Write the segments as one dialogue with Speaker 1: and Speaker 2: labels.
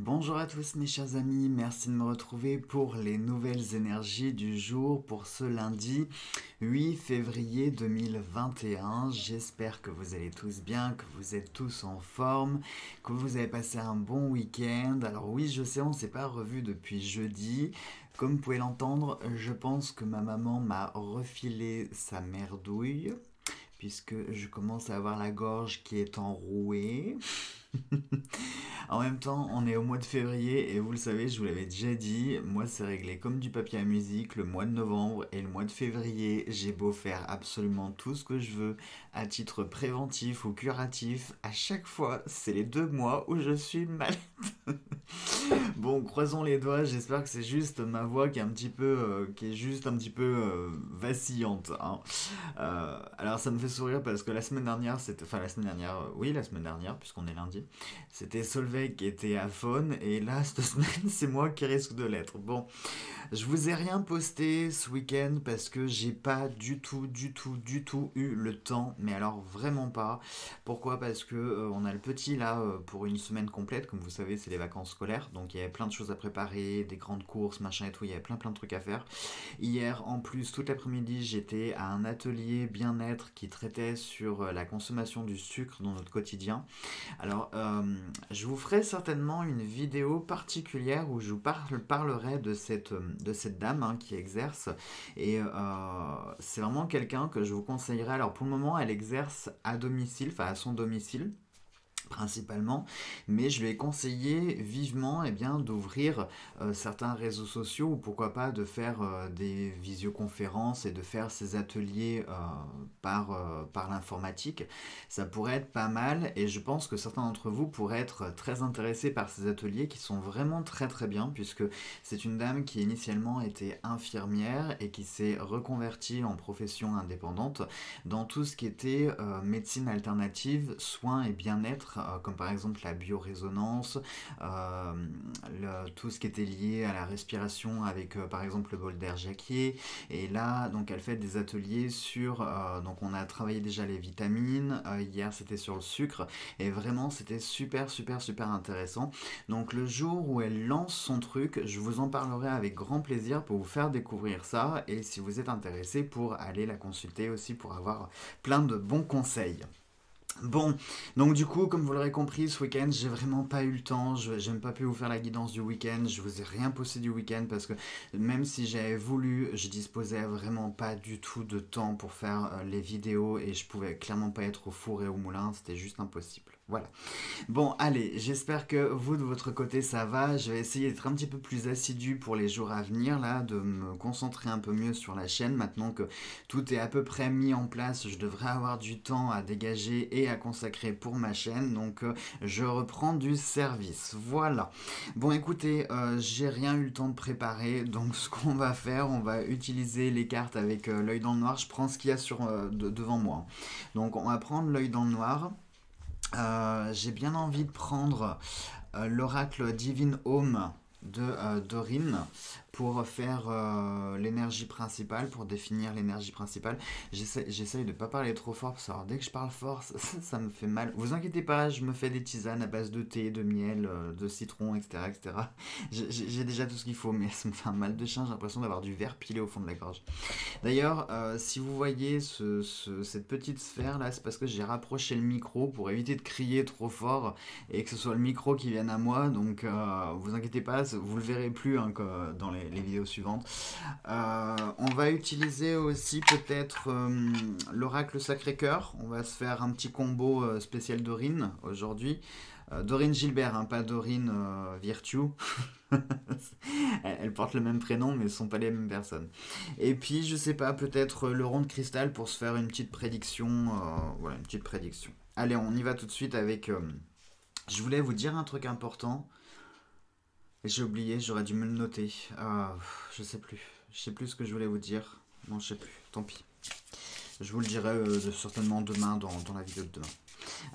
Speaker 1: Bonjour à tous mes chers amis, merci de me retrouver pour les nouvelles énergies du jour pour ce lundi 8 février 2021. J'espère que vous allez tous bien, que vous êtes tous en forme, que vous avez passé un bon week-end. Alors oui, je sais, on ne s'est pas revu depuis jeudi. Comme vous pouvez l'entendre, je pense que ma maman m'a refilé sa merdouille puisque je commence à avoir la gorge qui est enrouée. en même temps, on est au mois de février et vous le savez, je vous l'avais déjà dit, moi c'est réglé comme du papier à musique le mois de novembre et le mois de février. J'ai beau faire absolument tout ce que je veux à titre préventif ou curatif, à chaque fois, c'est les deux mois où je suis malade. bon, croisons les doigts, j'espère que c'est juste ma voix qui est un petit peu, euh, qui est juste un petit peu euh, vacillante. Hein. Euh, alors ça me fait sourire parce que la semaine dernière, c'était, enfin la semaine dernière, oui la semaine dernière puisqu'on est lundi, c'était Solveig qui était à faune et là cette semaine c'est moi qui risque de l'être. Bon, je vous ai rien posté ce week-end parce que j'ai pas du tout, du tout, du tout eu le temps, mais alors vraiment pas. Pourquoi? Parce que euh, on a le petit là euh, pour une semaine complète, comme vous savez, c'est les vacances scolaires, donc il y avait plein de choses à préparer, des grandes courses, machin et tout, il y avait plein plein de trucs à faire. Hier, en plus, toute l'après-midi, j'étais à un atelier bien-être qui traitait sur euh, la consommation du sucre dans notre quotidien. Alors, je vous ferai certainement une vidéo particulière où je vous parlerai de cette cette dame hein, qui exerce. Et euh, c'est vraiment quelqu'un que je vous conseillerais. Alors pour le moment, elle exerce à domicile, enfin à son domicile principalement, mais je lui ai conseillé vivement eh bien, d'ouvrir euh, certains réseaux sociaux ou pourquoi pas de faire euh, des visioconférences et de faire ces ateliers euh, par, par l'informatique. Ça pourrait être pas mal et je pense que certains d'entre vous pourraient être très intéressés par ces ateliers qui sont vraiment très très bien puisque c'est une dame qui initialement était infirmière et qui s'est reconvertie en profession indépendante dans tout ce qui était médecine alternative, soins et bien-être comme par exemple la biorésonance, euh, tout ce qui était lié à la respiration avec euh, par exemple le bol d'air Jacquier. Et là, donc elle fait des ateliers sur, donc on a travaillé déjà les vitamines, hier c'était sur le sucre, et vraiment c'était super super super intéressant. Donc le jour où elle lance son truc, je vous en parlerai avec grand plaisir pour vous faire découvrir ça, et si vous êtes intéressé pour aller la consulter aussi pour avoir plein de bons conseils. Bon, donc du coup, comme vous l'aurez compris, ce week-end, j'ai vraiment pas eu le temps. Je n'ai pas pu vous faire la guidance du week-end. Je vous ai rien posté du week-end parce que même si j'avais voulu, je disposais vraiment pas du tout de temps pour faire euh, les vidéos et je pouvais clairement pas être au four et au moulin. C'était juste impossible. Voilà. Bon, allez, j'espère que vous, de votre côté, ça va. Je vais essayer d'être un petit peu plus assidu pour les jours à venir, là, de me concentrer un peu mieux sur la chaîne. Maintenant que tout est à peu près mis en place, je devrais avoir du temps à dégager et à consacrer pour ma chaîne. Donc, euh, je reprends du service. Voilà. Bon, écoutez, euh, j'ai rien eu le temps de préparer. Donc, ce qu'on va faire, on va utiliser les cartes avec euh, l'œil dans le noir. Je prends ce qu'il y a devant moi. Donc, on va prendre l'œil dans le noir. Euh, j'ai bien envie de prendre euh, l'oracle Divine Home de euh, Dorine pour faire euh, l'énergie principale, pour définir l'énergie principale. J'essaye de ne pas parler trop fort, parce que dès que je parle fort, ça, me fait mal. Vous inquiétez pas, je me fais des tisanes à base de thé, de miel, euh, de citron, etc. etc. J'ai déjà tout ce qu'il faut, mais ça me fait un mal de chien, j'ai l'impression d'avoir du verre pilé au fond de la gorge. D'ailleurs, euh, si vous voyez cette petite sphère là, c'est parce que j'ai rapproché le micro pour éviter de crier trop fort et que ce soit le micro qui vienne à moi, donc vous inquiétez pas, vous le verrez plus hein, dans les les, vidéos suivantes. Euh, on va utiliser aussi peut-être euh, l'oracle Sacré-Cœur. On va se faire un petit combo euh, spécial Dorine aujourd'hui. Dorine Gilbert, hein, pas Dorine Virtue. Elles portent le même prénom, mais ne sont pas les mêmes personnes. Et puis, je sais pas, peut-être le rond de cristal pour se faire une petite prédiction. voilà, une petite prédiction. Allez, on y va tout de suite avec. je voulais vous dire un truc important. J'ai oublié, j'aurais dû me le noter. Ah, je sais plus. Je sais plus ce que je voulais vous dire. Non, je sais plus. Tant pis. Je vous le dirai euh, certainement demain dans la vidéo de demain.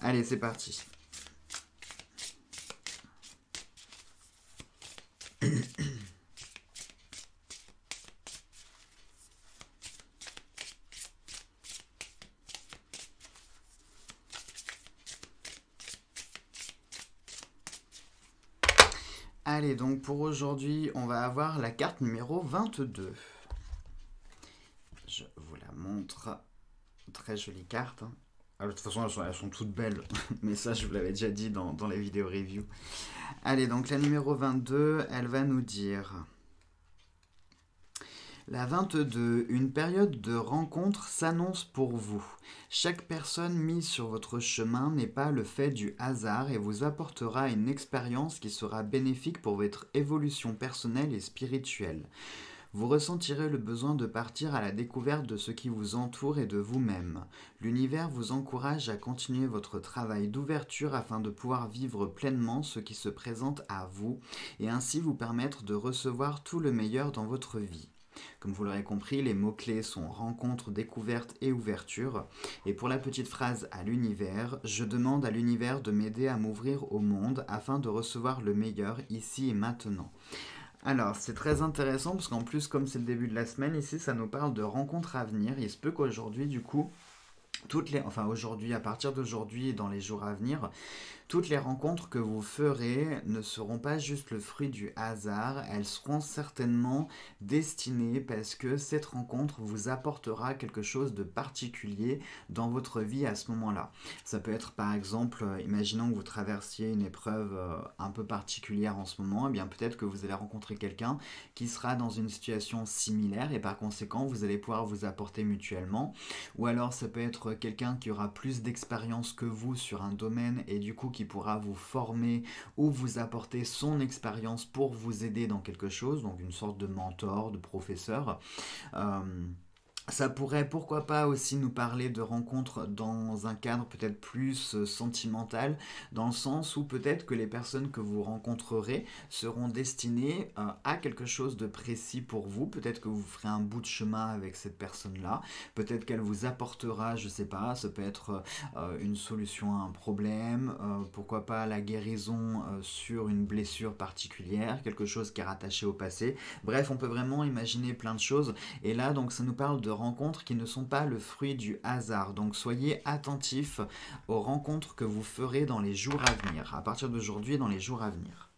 Speaker 1: Allez, c'est parti. Allez, donc pour aujourd'hui, on va avoir la carte numéro 22. Je vous la montre. Très jolie carte. Hein. Ah, de toute façon, elles sont, toutes belles. Mais ça, je vous l'avais déjà dit dans, dans les vidéos review. Allez, donc la numéro 22, elle va nous dire... La 22, une période de rencontre s'annonce pour vous. Chaque personne mise sur votre chemin n'est pas le fait du hasard et vous apportera une expérience qui sera bénéfique pour votre évolution personnelle et spirituelle. Vous ressentirez le besoin de partir à la découverte de ce qui vous entoure et de vous-même. L'univers vous encourage à continuer votre travail d'ouverture afin de pouvoir vivre pleinement ce qui se présente à vous et ainsi vous permettre de recevoir tout le meilleur dans votre vie. Comme vous l'aurez compris, les mots-clés sont rencontre, découverte et ouverture. Et pour la petite phrase à l'univers, je demande à l'univers de m'aider à m'ouvrir au monde afin de recevoir le meilleur ici et maintenant. Alors, c'est très intéressant parce qu'en plus, comme c'est le début de la semaine, ici, ça nous parle de rencontres à venir. Il se peut qu'aujourd'hui, du coup, toutes les, enfin aujourd'hui, à partir d'aujourd'hui et dans les jours à venir, toutes les rencontres que vous ferez ne seront pas juste le fruit du hasard, elles seront certainement destinées parce que cette rencontre vous apportera quelque chose de particulier dans votre vie à ce moment-là. Ça peut être par exemple, euh, imaginons que vous traversiez une épreuve euh, un peu particulière en ce moment, et eh bien peut-être que vous allez rencontrer quelqu'un qui sera dans une situation similaire et par conséquent vous allez pouvoir vous apporter mutuellement. Ou alors ça peut être quelqu'un qui aura plus d'expérience que vous sur un domaine et du coup qui pourra vous former ou vous apporter son expérience pour vous aider dans quelque chose, donc une sorte de mentor, de professeur. Euh, ça pourrait, pourquoi pas, aussi nous parler de rencontres dans un cadre peut-être plus euh, sentimental, dans le sens où peut-être que les personnes que vous rencontrerez seront destinées euh, à quelque chose de précis pour vous. Peut-être que vous ferez un bout de chemin avec cette personne-là. Peut-être qu'elle vous apportera, je sais pas, ça peut être euh, une solution à un problème. pourquoi pas la guérison sur une blessure particulière, quelque chose qui est rattaché au passé. Bref, on peut vraiment imaginer plein de choses. Et là, donc, ça nous parle de rencontres qui ne sont pas le fruit du hasard. Donc soyez attentifs aux rencontres que vous ferez dans les jours à venir, à partir d'aujourd'hui dans les jours à venir.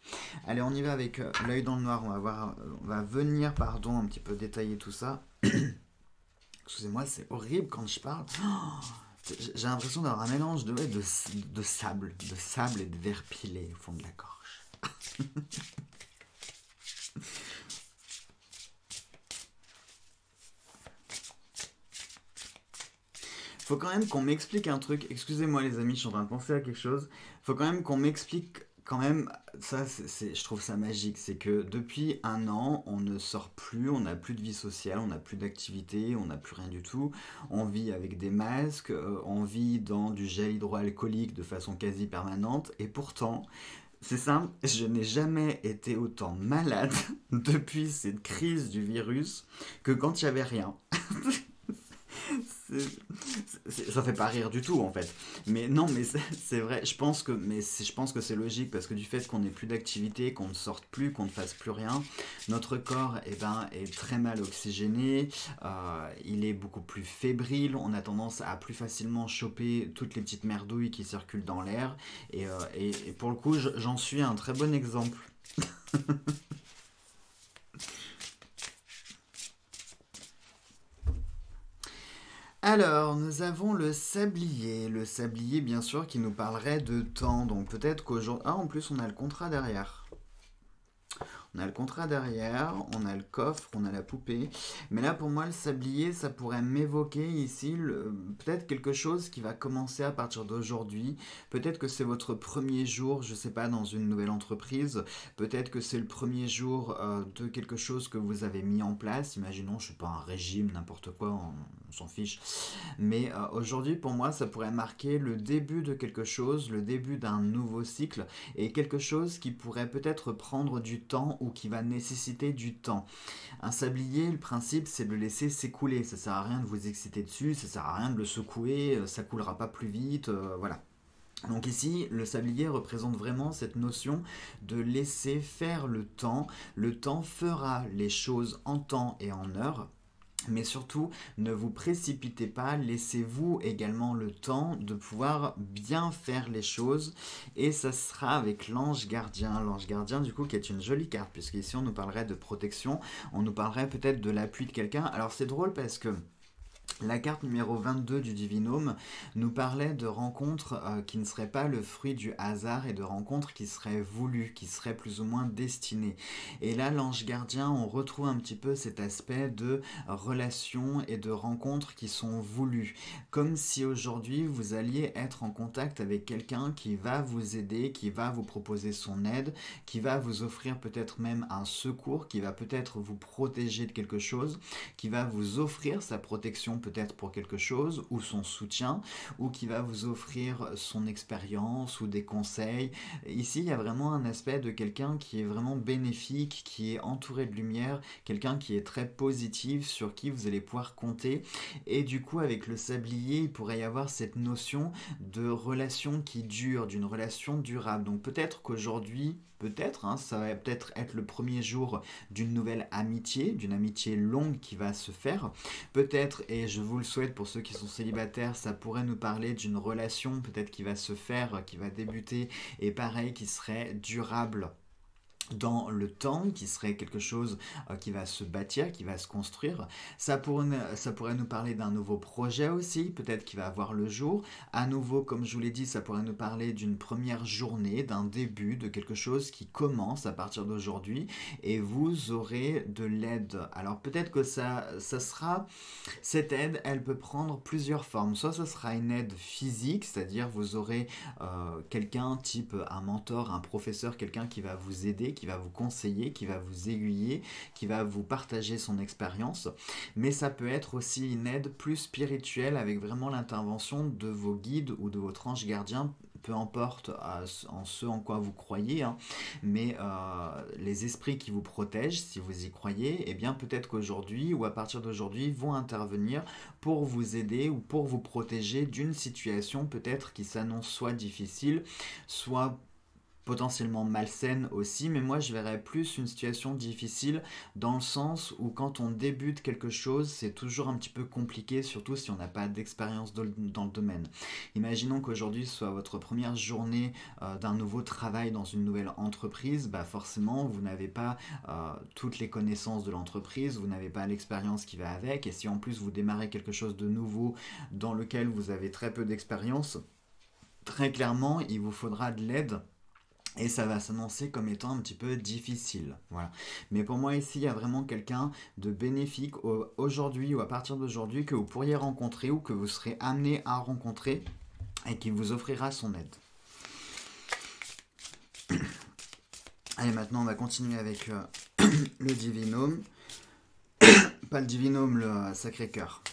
Speaker 1: Allez, on y va avec euh, l'œil dans le noir. On va, voir, on va venir, pardon, un petit peu détailler tout ça. Excusez-moi, c'est horrible quand je parle. J'ai l'impression d'avoir un mélange de, de, de, sable, de sable et de verre pilé au fond de la gorge. faut quand même qu'on m'explique un truc. Excusez-moi les amis, je suis en train de penser à quelque chose. Faut quand même qu'on m'explique quand même, ça, c'est, je trouve ça magique, c'est que depuis un an, on ne sort plus, on n'a plus de vie sociale, on n'a plus d'activité, on n'a plus rien du tout. On vit avec des masques, euh, on vit dans du gel hydroalcoolique de façon quasi permanente, et pourtant, c'est simple, je n'ai jamais été autant malade depuis cette crise du virus que quand il n'y avait rien. ça fait pas rire du tout en fait. Mais non, mais c'est vrai. Je pense que, mais je pense que c'est logique parce que du fait qu'on n'ait plus d'activité, qu'on ne sorte plus, qu'on ne fasse plus rien, notre corps eh ben, est très mal oxygéné. Euh, il est beaucoup plus fébrile. On a tendance à plus facilement choper toutes les petites merdouilles qui circulent dans l'air. Et, euh, et pour le coup, j'en suis un très bon exemple. Alors, nous avons le sablier. Le sablier, bien sûr, qui nous parlerait de temps. Donc peut-être qu'aujourd'hui... Ah, en plus, on a le contrat derrière. On a le contrat derrière, on a le coffre, on a la poupée. Mais là, pour moi, le sablier, ça pourrait m'évoquer ici peut-être quelque chose qui va commencer à partir d'aujourd'hui. Peut-être que c'est votre premier jour, je sais pas, dans une nouvelle entreprise. Peut-être que c'est le premier jour euh, de quelque chose que vous avez mis en place. Imaginons, je sais pas, un régime, n'importe quoi, on, s'en fiche. Mais euh, aujourd'hui, pour moi, ça pourrait marquer le début de quelque chose, le début d'un nouveau cycle et quelque chose qui pourrait peut-être prendre du temps ou qui va nécessiter du temps. Un sablier, le principe, c'est de le laisser s'écouler. Ça sert à rien de vous exciter dessus, ça sert à rien de le secouer, euh, ça coulera pas plus vite, euh, voilà. Donc ici, le sablier représente vraiment cette notion de laisser faire le temps. Le temps fera les choses en temps et en heure. Mais surtout, ne vous précipitez pas, laissez-vous également le temps de pouvoir bien faire les choses. Et ça sera avec l'ange gardien. L'ange gardien, du coup, qui est une jolie carte, puisqu'ici on nous parlerait de protection, on nous parlerait peut-être de l'appui de quelqu'un. Alors c'est drôle parce que... La carte numéro 22 du Divinome nous parlait de rencontres euh, qui ne seraient pas le fruit du hasard et de rencontres qui seraient voulues, qui seraient plus ou moins destinées. Et là, l'ange gardien, on retrouve un petit peu cet aspect de relations et de rencontres qui sont voulues. Comme si aujourd'hui vous alliez être en contact avec quelqu'un qui va vous aider, qui va vous proposer son aide, qui va vous offrir peut-être même un secours, qui va peut-être vous protéger de quelque chose, qui va vous offrir sa protection peut-être pour quelque chose, ou son soutien, ou qui va vous offrir son expérience ou des conseils. Ici, il y a vraiment un aspect de quelqu'un qui est vraiment bénéfique, qui est entouré de lumière, quelqu'un qui est très positif, sur qui vous allez pouvoir compter. Et du coup, avec le sablier, il pourrait y avoir cette notion de relation qui dure, d'une relation durable. Donc peut-être qu'aujourd'hui, peut-être, hein, ça va peut-être être le premier jour d'une nouvelle amitié, d'une amitié longue qui va se faire. Peut-être, et je vous le souhaite pour ceux qui sont célibataires, ça pourrait nous parler d'une relation peut-être qui va se faire, qui va débuter, et pareil, qui serait durable dans le temps, qui serait quelque chose euh, qui va se bâtir, qui va se construire. Ça, pourrait, ça pourrait nous parler d'un nouveau projet aussi, peut-être qui va avoir le jour. À nouveau, comme je vous l'ai dit, ça pourrait nous parler d'une première journée, d'un début, de quelque chose qui commence à partir d'aujourd'hui, et vous aurez de l'aide. Alors peut-être que ça, ça sera, cette aide, elle peut prendre plusieurs formes. Soit ce sera une aide physique, c'est-à-dire vous aurez euh, quelqu'un type un mentor, un professeur, quelqu'un qui va vous aider, qui va vous conseiller, qui va vous aiguiller, qui va vous partager son expérience. Mais ça peut être aussi une aide plus spirituelle avec vraiment l'intervention de vos guides ou de votre ange gardien peu importe en ce en quoi vous croyez, hein. mais euh, les esprits qui vous protègent, si vous y croyez, et eh bien peut-être qu'aujourd'hui ou à partir d'aujourd'hui vont intervenir pour vous aider ou pour vous protéger d'une situation peut-être qui s'annonce soit difficile, soit potentiellement malsaine aussi, mais moi je verrais plus une situation difficile dans le sens où quand on débute quelque chose, c'est toujours un petit peu compliqué, surtout si on n'a pas d'expérience dans le domaine. Imaginons qu'aujourd'hui soit votre première journée euh, d'un nouveau travail dans une nouvelle entreprise, bah forcément vous n'avez pas euh, toutes les connaissances de l'entreprise, vous n'avez pas l'expérience qui va avec, et si en plus vous démarrez quelque chose de nouveau dans lequel vous avez très peu d'expérience, très clairement il vous faudra de l'aide et ça va s'annoncer comme étant un petit peu difficile. Voilà. Mais pour moi ici, il y a vraiment quelqu'un de bénéfique aujourd'hui ou à partir d'aujourd'hui que vous pourriez rencontrer ou que vous serez amené à rencontrer et qui vous offrira son aide. Allez, maintenant on va continuer avec euh, le divinome. Pas le divinome, le Sacré-Cœur.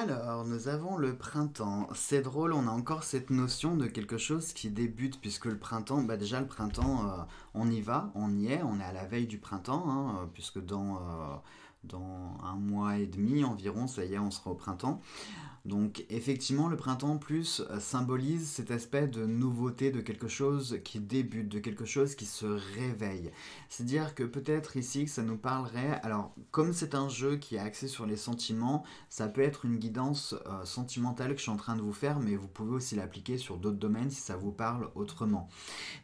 Speaker 1: Alors, nous avons le printemps. C'est drôle, on a encore cette notion de quelque chose qui débute, puisque le printemps, bah déjà le printemps, euh, on y va, on y est, on est à la veille du printemps, hein, puisque dans, euh, dans un mois et demi environ, ça y est, on sera au printemps. Donc effectivement, le printemps plus euh, symbolise cet aspect de nouveauté, de quelque chose qui débute, de quelque chose qui se réveille. C'est-à-dire que peut-être ici que ça nous parlerait, alors comme c'est un jeu qui est axé sur les sentiments, ça peut être une guidance euh, sentimentale que je suis en train de vous faire, mais vous pouvez aussi l'appliquer sur d'autres domaines si ça vous parle autrement.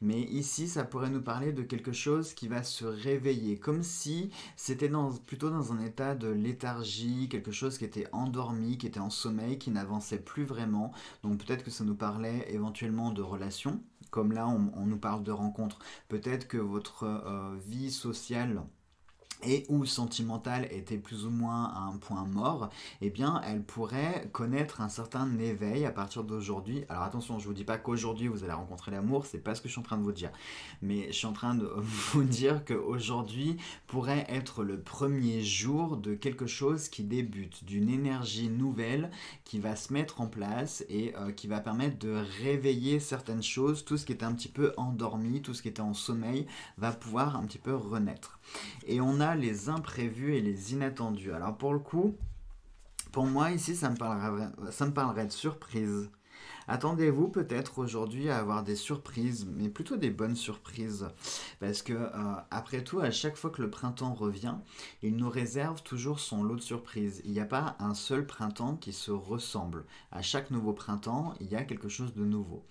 Speaker 1: Mais ici, ça pourrait nous parler de quelque chose qui va se réveiller, comme si c'était plutôt dans un état de léthargie, quelque chose qui était endormi, qui était en sommeil qui n'avançait plus vraiment. Donc peut-être que ça nous parlait éventuellement de relations, comme là on, nous parle de rencontres. Peut-être que votre euh, vie sociale et où sentimentale était plus ou moins à un point mort, eh bien, elle pourrait connaître un certain éveil à partir d'aujourd'hui. Alors attention, je vous dis pas qu'aujourd'hui vous allez rencontrer l'amour, c'est pas ce que je suis en train de vous dire. Mais je suis en train de vous dire qu'aujourd'hui pourrait être le premier jour de quelque chose qui débute, d'une énergie nouvelle qui va se mettre en place et euh, qui va permettre de réveiller certaines choses. Tout ce qui était un petit peu endormi, tout ce qui était en sommeil va pouvoir un petit peu renaître. Et on a les imprévus et les inattendus. Alors pour le coup, Pour moi, ici, ça me parlerait, ça me parlerait de surprise. Attendez-vous peut-être aujourd'hui à avoir des surprises, mais plutôt des bonnes surprises. Parce que, euh, après tout, à chaque fois que le printemps revient, il nous réserve toujours son lot de surprises. Il n'y a pas un seul printemps qui se ressemble. À chaque nouveau printemps, il y a quelque chose de nouveau.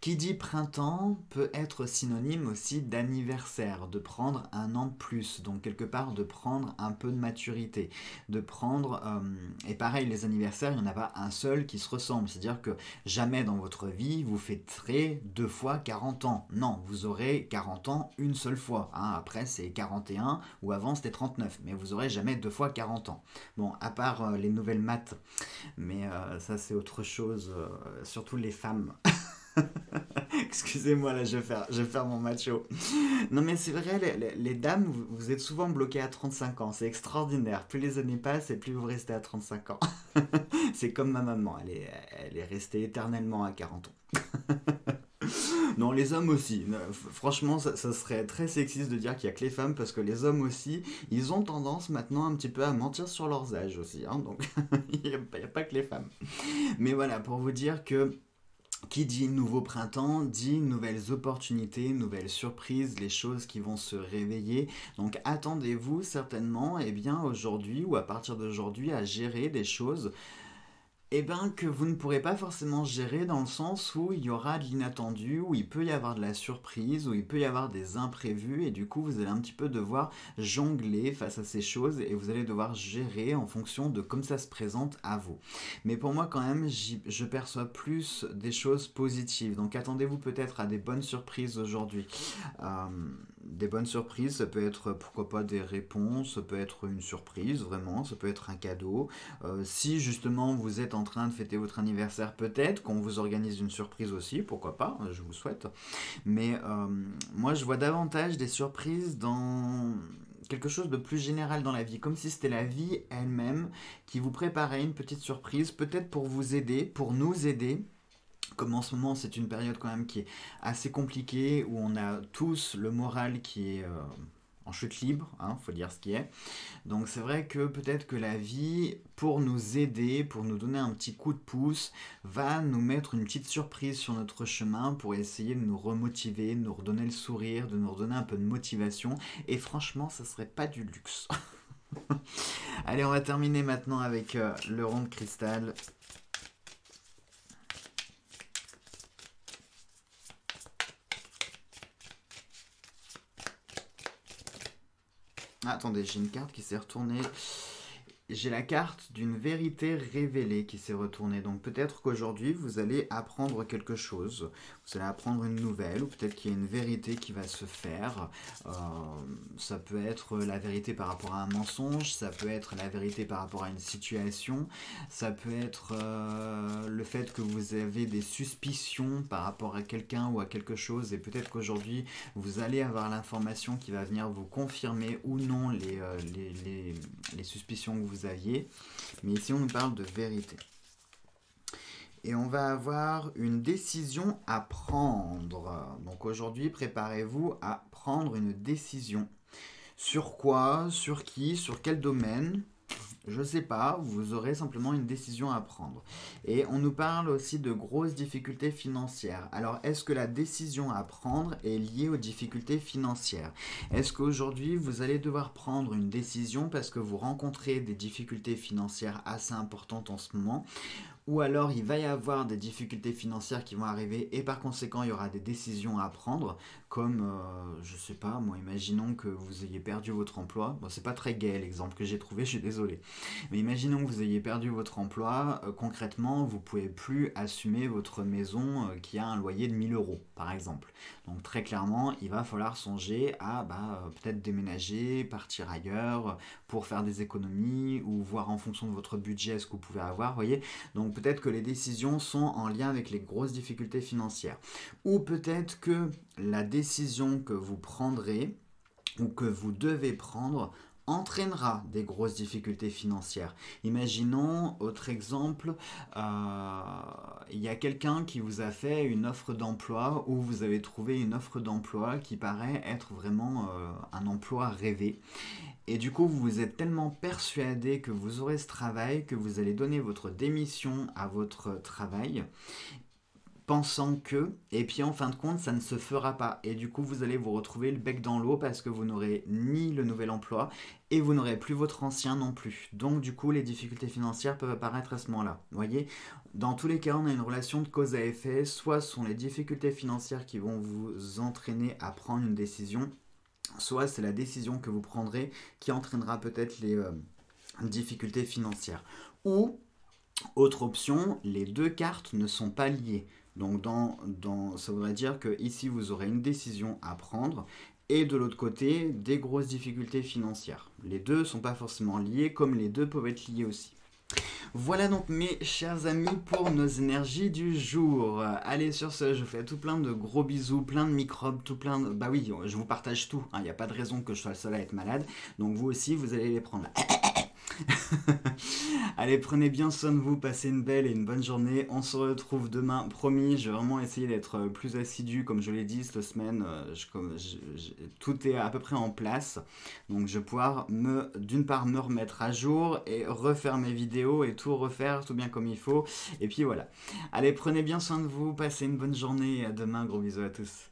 Speaker 1: Qui dit printemps peut être synonyme aussi d'anniversaire, de prendre un an de plus, donc quelque part de prendre un peu de maturité, de prendre... Euh, et pareil, les anniversaires, il n'y en a pas un seul qui se ressemble. C'est-à-dire que jamais dans votre vie vous fêterez deux fois 40 ans. Non, vous aurez 40 ans une seule fois. Hein. Après, c'est 41 ou avant c'était 39. Mais vous aurez jamais deux fois 40 ans. Bon, à part euh, les nouvelles maths. Mais euh, ça, c'est autre chose. Euh, surtout les femmes. Excusez-moi, là, je vais, faire, je mon macho. Non, mais c'est vrai, les, dames, vous, êtes souvent bloquées à 35 ans. C'est extraordinaire. Plus les années passent et plus vous restez à 35 ans. c'est comme ma maman. Elle est, elle est restée éternellement à 40 ans. non, les hommes aussi. Franchement, ça, serait très sexiste de dire qu'il n'y a que les femmes parce que les hommes aussi, ils ont tendance maintenant un petit peu à mentir sur leurs âges aussi. Hein, donc, il n'y a, pas que les femmes. Mais voilà, pour vous dire que qui dit nouveau printemps dit nouvelles opportunités, nouvelles surprises, les choses qui vont se réveiller. Donc attendez-vous certainement, eh bien aujourd'hui ou à partir d'aujourd'hui, à gérer des choses eh bien, que vous ne pourrez pas forcément gérer dans le sens où il y aura de l'inattendu, où il peut y avoir de la surprise, où il peut y avoir des imprévus, et du coup, vous allez un petit peu devoir jongler face à ces choses, et vous allez devoir gérer en fonction de comme ça se présente à vous. Mais pour moi, quand même, je perçois plus des choses positives. Donc, attendez-vous peut-être à des bonnes surprises aujourd'hui. Euh, des bonnes surprises, ça peut être pourquoi pas des réponses, ça peut être une surprise vraiment, ça peut être un cadeau. Euh, si justement vous êtes en train de fêter votre anniversaire, peut-être qu'on vous organise une surprise aussi, pourquoi pas, je vous souhaite. Mais euh, moi je vois davantage des surprises dans quelque chose de plus général dans la vie, comme si c'était la vie elle-même qui vous préparait une petite surprise, peut-être pour vous aider, pour nous aider comme en ce moment c'est une période quand même qui est assez compliquée, où on a tous le moral qui est euh, en chute libre, hein, faut dire ce qui est. Donc c'est vrai que peut-être que la vie, pour nous aider, pour nous donner un petit coup de pouce, va nous mettre une petite surprise sur notre chemin pour essayer de nous remotiver, de nous redonner le sourire, de nous redonner un peu de motivation. Et franchement, ça serait pas du luxe. Allez, on va terminer maintenant avec euh, le rond de cristal. Attendez, j'ai une carte qui s'est retournée j'ai la carte d'une vérité révélée qui s'est retournée. Donc peut-être qu'aujourd'hui, vous allez apprendre quelque chose. Vous allez apprendre une nouvelle, ou peut-être qu'il y a une vérité qui va se faire. Euh, ça peut être la vérité par rapport à un mensonge, ça peut être la vérité par rapport à une situation, ça peut être euh, le fait que vous avez des suspicions par rapport à quelqu'un ou à quelque chose, et peut-être qu'aujourd'hui, vous allez avoir l'information qui va venir vous confirmer ou non les, euh, les, suspicions que vous Mais ici, on parle de vérité. Et on va avoir une décision à prendre. Donc aujourd'hui, préparez-vous à prendre une décision. Sur quoi? Sur qui? Sur quel domaine? Je sais pas, vous aurez simplement une décision à prendre. Et on nous parle aussi de grosses difficultés financières. Alors, est-ce que la décision à prendre est liée aux difficultés financières? Est-ce qu'aujourd'hui, vous allez devoir prendre une décision parce que vous rencontrez des difficultés financières assez importantes en ce moment? Ou alors il va y avoir des difficultés financières qui vont arriver et par conséquent il y aura des décisions à prendre? Comme euh, je sais pas moi imaginons que vous ayez perdu votre emploi. Bon c'est pas très gai l'exemple que j'ai trouvé je suis désolé. Mais imaginons que vous ayez perdu votre emploi euh, concrètement vous pouvez plus assumer votre maison euh, qui a un loyer de 1000 euros par exemple. Donc très clairement il va falloir songer à bah, peut-être déménager partir ailleurs pour faire des économies ou voir en fonction de votre budget ce que vous pouvez avoir voyez. Donc peut-être que les décisions sont en lien avec les grosses difficultés financières. Ou peut-être que la décision que vous prendrez ou que vous devez prendre entraînera des grosses difficultés financières. Imaginons, autre exemple, euh, il y a quelqu'un qui vous a fait une offre d'emploi ou vous avez trouvé une offre d'emploi qui paraît être vraiment euh, un emploi rêvé Et du coup, vous êtes tellement persuadé que vous aurez ce travail que vous allez donner votre démission à votre travail pensant que, et puis en fin de compte, ça ne se fera pas. Et du coup, vous allez vous retrouver le bec dans l'eau parce que vous n'aurez ni le nouvel emploi et vous n'aurez plus votre ancien non plus. Donc, du coup, les difficultés financières peuvent apparaître à ce moment-là. Vous voyez, dans tous les cas, on a une relation de cause à effet. Soit ce sont les difficultés financières qui vont vous entraîner à prendre une décision, soit c'est la décision que vous prendrez qui entraînera peut-être les euh, difficultés financières. Ou, autre option, les deux cartes ne sont pas liées. Donc dans, ça voudrait dire que ici vous aurez une décision à prendre et de l'autre côté des grosses difficultés financières. Les deux sont pas forcément liés comme les deux peuvent être liés aussi. Voilà donc mes chers amis pour nos énergies du jour. Allez sur ce, je fais tout plein de gros bisous, plein de microbes, tout plein de... Bah oui, je vous partage tout, il hein. n'y a pas de raison que je sois le seul à être malade. Donc vous aussi, vous allez les prendre. Allez, prenez bien soin de vous, passez une belle et une bonne journée. On se retrouve demain, promis. Je vais vraiment essayer d'être euh, plus assidu, comme je l'ai dit cette semaine. Euh, tout est à peu près en place. Donc je vais pouvoir me, d'une part, me remettre à jour et refaire mes vidéos et tout refaire tout bien comme il faut. Et puis voilà. Allez, prenez bien soin de vous, passez une bonne journée et à demain. Gros bisous à tous.